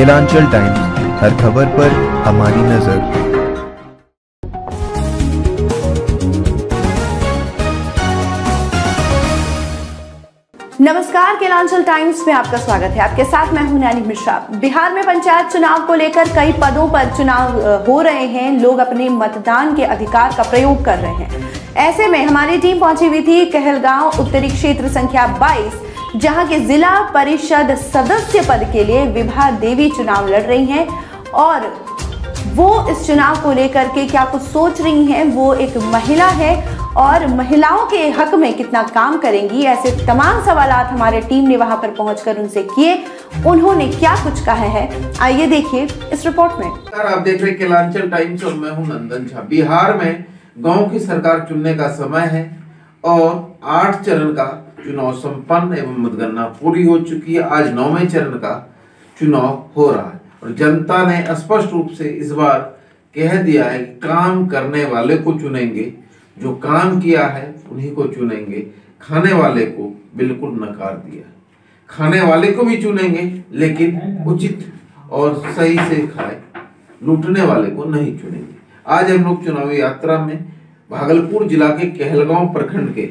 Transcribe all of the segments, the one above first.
Kelanchal times, हर खबर पर हमारी नज़र। नमस्कार, केलांचल टाइम्स में आपका स्वागत है। आपके साथ मैं हूँ नैनी मिश्रा। बिहार में पंचायत चुनाव को लेकर कई पदों पर चुनाव हो रहे हैं। लोग अपने मतदान के अधिकार का प्रयोग कर रहे हैं। ऐसे में हमारी टीम पहुँची हुई थी कहलगांव उत्तरी क्षेत्र संख्या 22 जहाँ के जिला परिषद सदस्य पद के लिए विभा देवी चुनाव लड़ रही हैं और वो इस चुनाव को लेकर के क्या कुछ सोच रही हैं? वो एक महिला है और महिलाओं के हक में कितना काम करेंगी? ऐसे तमाम सवालात हमारे टीम ने वहाँ पर पहुंचकर उनसे किए। उन्होंने क्या कुछ कहा है? आइए देखिए इस रिपोर्ट में। आप देख रहे केलांचल टाइम्स और मैं हूँ नंदन झा। बिहार में गाँव की सरकार चुनने का समय है और आठ चरण का चुनाव संपन्न एवं मतगणना पूरी हो चुकी है। आज नौवें चरण का चुनाव हो रहा है और जनता ने स्पष्ट रूप से इस बार कह दिया है काम करने वाले को चुनेंगे। जो काम किया है, उन्हीं को चुनेंगे। खाने वाले को बिल्कुल नकार दिया खाने वाले को भी चुनेंगे, लेकिन उचित और सही से खाए, लूटने वाले को नहीं चुनेंगे। आज हम लोग चुनावी यात्रा में भागलपुर जिला के कहलगांव प्रखंड के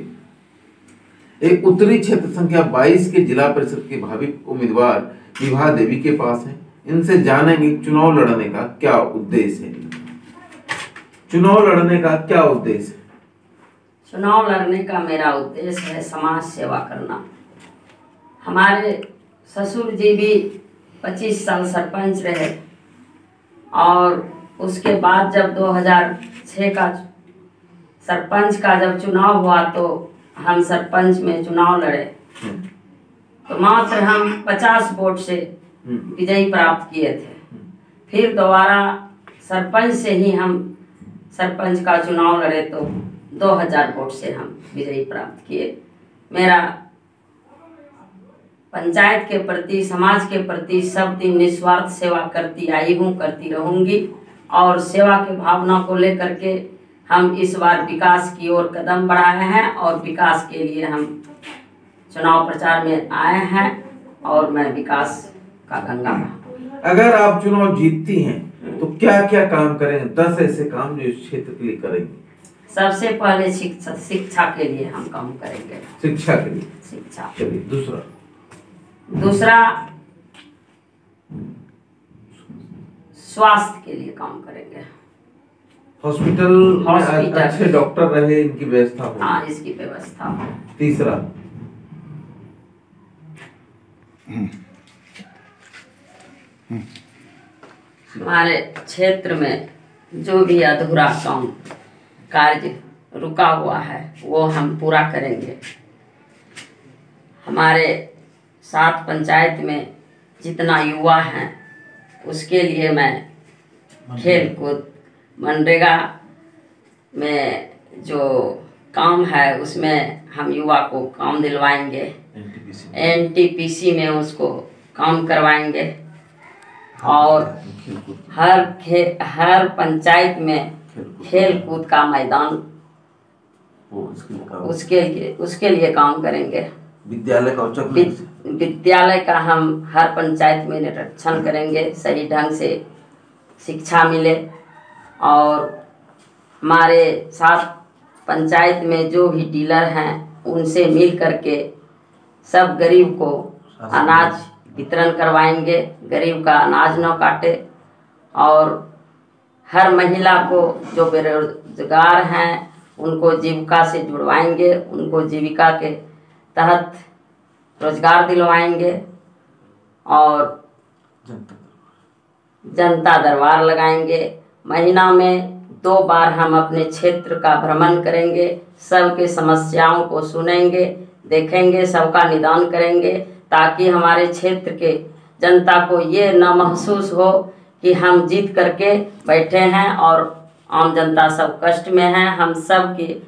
एक उत्तरी क्षेत्र संख्या 22 के जिला परिषद के भावी उम्मीदवार विभा देवी के पास हैं। इनसे जानेंगे चुनाव लड़ने का क्या उद्देश्य है। चुनाव लड़ने का क्या उद्देश्य चुनाव लड़ने का मेरा उद्देश्य है समाज सेवा करना। हमारे ससुर जी भी 25 साल सरपंच रहे और उसके बाद जब 2006 का सरपंच का जब चुनाव हुआ तो हम सरपंच में चुनाव लड़े। तो मात्र हम 50 वोट से विजयी प्राप्त किए थे। फिर दोबारा सरपंच से ही हम सरपंच का चुनाव लड़े तो 2000 वोट से हम विजयी प्राप्त किए। मेरा पंचायत के प्रति समाज के प्रति सब दिन निस्वार्थ सेवा करती आई हूँ करती रहूँगी और सेवा के भावना को लेकर के हम इस बार विकास की ओर कदम बढ़ाए हैं और विकास के लिए हम चुनाव प्रचार में आए हैं और मैं विकास का गंगा। अगर आप चुनाव जीतती हैं तो क्या क्या काम करेंगे? दस ऐसे काम जो इस क्षेत्र के लिए करेंगे। सबसे पहले शिक्षा शिक्षा के लिए हम काम करेंगे। शिक्षा के लिए। शिक्षा। चलिए दूसरा। दूसरा स्वास्थ्य के लिए काम करेंगे। हॉस्पिटल में अच्छे डॉक्टर रहे इनकी व्यवस्था हाँ हो इसकी व्यवस्था तीसरा। हमारे क्षेत्र में जो भी अधूरा काम कार्य रुका हुआ है वो हम पूरा करेंगे। हमारे सात पंचायत में जितना युवा हैं उसके लिए मैं खेल कूद मनरेगा में जो काम है उसमें हम युवा को काम दिलवाएँगे। एनटीपीसी में। उसको काम करवाएँगे। और हर खे हर पंचायत में खेल कूद का मैदान उसके लिए उसके लिए काम करेंगे। विद्यालय का विद्यालय का हम हर पंचायत में निरीक्षण करेंगे सही ढंग से शिक्षा मिले। और हमारे साथ पंचायत में जो भी डीलर हैं उनसे मिल करके सब गरीब को अनाज वितरण करवाएँगे। गरीब का अनाज न काटे और हर महिला को जो बेरोजगार हैं उनको जीविका से जुड़वाएँगे। उनको जीविका के तहत रोज़गार दिलवाएँगे और जनता दरबार लगाएँगे। महीना में दो बार हम अपने क्षेत्र का भ्रमण करेंगे सबके समस्याओं को सुनेंगे देखेंगे सबका निदान करेंगे ताकि हमारे क्षेत्र के जनता को ये न महसूस हो कि हम जीत करके बैठे हैं और आम जनता सब कष्ट में है। हम सब के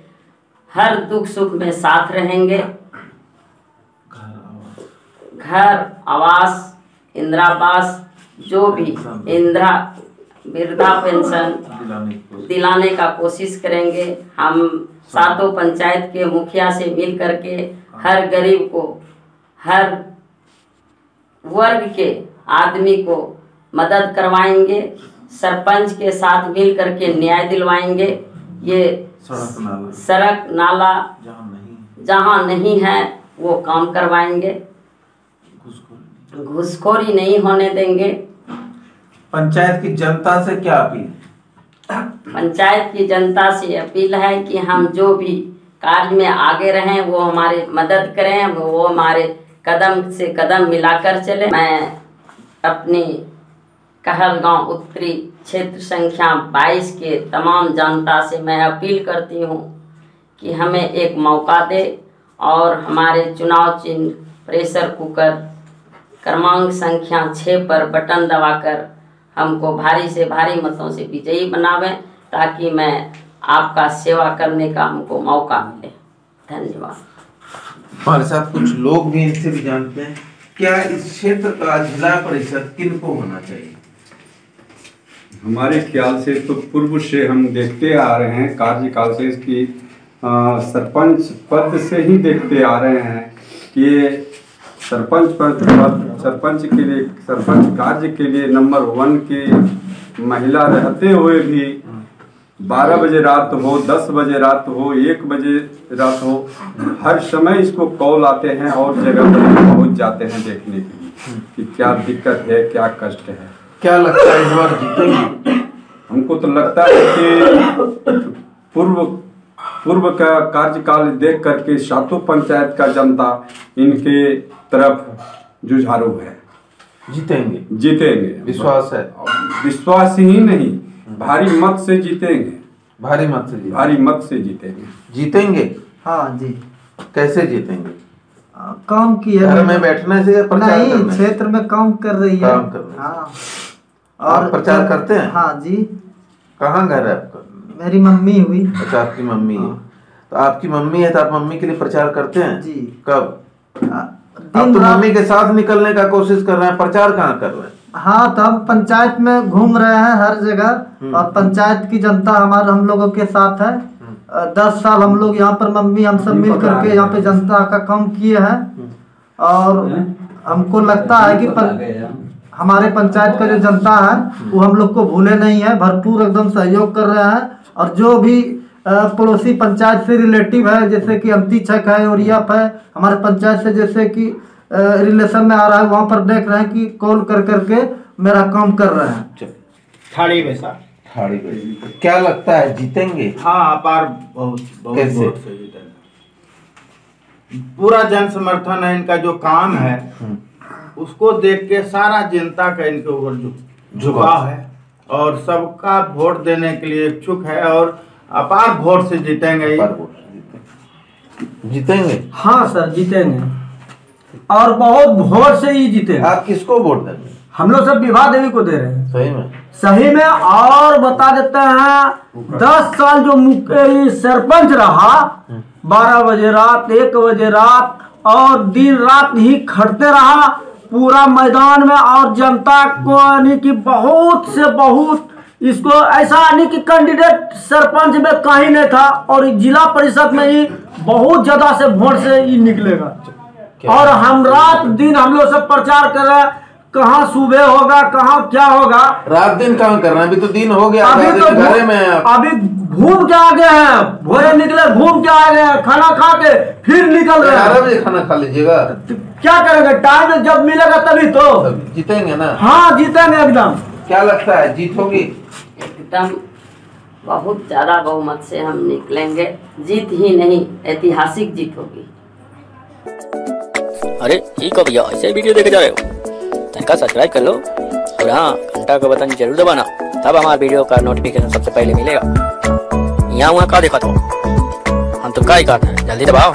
हर दुख सुख में साथ रहेंगे। घर आवास इंदिरावास जो भी इंदिरा वृद्धा पेंशन दिलाने का कोशिश। करेंगे। हम सातों पंचायत के मुखिया से मिल करके हर गरीब को हर वर्ग के आदमी को मदद करवाएँगे। सरपंच के साथ मिल करके न्याय दिलवाएँगे। ये सड़क नाला। सड़क नाला जहाँ नहीं। जहाँ नहीं है वो काम करवाएँगे। घुसखोरी नहीं होने देंगे। पंचायत की जनता से क्या अपील? पंचायत की जनता से अपील है कि हम जो भी कार्य में आगे रहें, वो हमारे मदद करें, वो हमारे कदम से कदम मिलाकर चले। मैं अपनी कहलगांव उत्तरी क्षेत्र संख्या 22 के तमाम जनता से मैं अपील करती हूँ कि हमें एक मौका दे और हमारे चुनाव चिन्ह, प्रेशर कुकर, क्रमांक संख्या छः पर बटन दबाकर हमको भारी से भारी मतों से विजयी बनावें ताकि मैं आपका सेवा करने का हमको मौका मिले। धन्यवाद। हमारे साथ कुछ लोग भी इनसे भी जानते हैं। क्या इस क्षेत्र का जिला परिषद किन को होना चाहिए? हमारे ख्याल से तो पूर्व से हम देखते आ रहे हैं कार्यकाल से इसकी सरपंच पद से ही देखते आ रहे हैं कि सरपंच पद पद सरपंच के लिए सरपंच कार्य के लिए नंबर वन की महिला रहते हुए भी बारह बजे रात हो दस बजे रात हो एक बजे रात हो हर समय इसको कॉल आते हैं और जगह पर पहुँच जाते हैं देखने के लिए कि क्या दिक्कत है क्या कष्ट है। क्या लगता है इस बार जीतेंगे? हमको तो लगता है कि पूर्व पूर्व का कार्यकाल देख करके सातों पंचायत का जनता इनके तरफ़ जुझारू है। जीतेंगे। जीतेंगे। विश्वास है। विश्वास ही नहीं भारी मत से जीतेंगे। भारी मत से जीतेंगे। भारी मत से जीतेंगे। जीतेंगे? हाँ जी। कैसे जीतेंगे? आ, काम की है। घर में बैठने से प्रचार नहीं क्षेत्र में काम कर रही है। काम कर रही है। हाँ। आप प्रचार करते हैं? हाँ जी। कहाँ घर है आपका? मेरी मम्मी हुई। अच्छा आपकी मम्मी है। तो आपकी मम्मी है तो आप मम्मी के लिए प्रचार करते हैं? जी। कब? आप दिन तो मम्मी के साथ निकलने का कोशिश कर रहे हैं प्रचार कहाँ कर रहे हैं? हाँ तो हम पंचायत में घूम रहे हैं हर जगह। और पंचायत की जनता हमारे हम लोगों के साथ है। दस साल हम लोग यहाँ पर मम्मी हम सब मिल करके यहाँ पे जनता का काम किए हैं। और हमको लगता है कि पं, हमारे पंचायत का जो जनता है वो हम लोग को भूले नहीं है भरपूर एकदम सहयोग कर रहे हैं। और जो भी पड़ोसी पंचायत से रिलेटिव है जैसे कि अंती छक है और यप है हमारे पंचायत से जैसे कि रिलेशन में आ रहा है वहाँ पर देख रहे हैं कि कॉल कर करके मेरा काम कर रहे हैं। थाली में सर। ठाड़ी पे क्या लगता है जीतेंगे? हाँ अपार बहुत बहुत? से जीतेंगे। पूरा जन समर्थन है इनका जो काम है उसको देख के सारा जनता का इनके ऊपर झुकाव है और सबका वोट देने के लिए इच्छुक है और अपार वोट से जीतेंगे जीतेंगे। जीतेंगे? हाँ सर जीतेंगे। और बहुत वोट से ही जीतेंगे। आप किसको वोट देंगे हम लोग सब विवाह देवी को दे रहे हैं। सही में। सही में और बता देते हैं दस साल जो मुख- ये सरपंच रहा बारह बजे रात एक बजे रात और दिन रात ही खड़ते रहा पूरा मैदान में और जनता को यानी कि बहुत से बहुत इसको ऐसा यानी कि कैंडिडेट सरपंच में कहीं नहीं था और जिला परिषद में ही बहुत ज़्यादा से वोट से ही निकलेगा। और हम रात दिन हम लोग सब प्रचार कर रहे हैं कहाँ सुबह होगा कहाँ क्या होगा। रात दिन काम कर रहे हैं? अभी तो दिन हो गया अभी तो घरे में अभी घूम के आ गए हैं भोरे निकले घूम के आ गए हैं खाना खा के फिर निकल रहे हैं। खाना खा लीजिएगा। क्या करेंगे? टाइम जब मिलेगा तभी तो। जीतेंगे ना। हाँ जीतेंगे एकदम। क्या लगता है जीत होगी एकदम बहुत ज़्यादा बहुमत से हम निकलेंगे। जीत ही नहीं ऐतिहासिक जीत होगी अरे ठीक हो भैया ऐसे वीडियो देखे जा रहे हो? चैनल का सब्सक्राइब कर लो। और हाँ घंटा का बटन ज़रूर दबाना। तब हमारे वीडियो का नोटिफिकेशन सबसे पहले मिलेगा। यहाँ वहाँ का देखा तो? हम तो का ही कहते हैं। जल्दी दबाओ।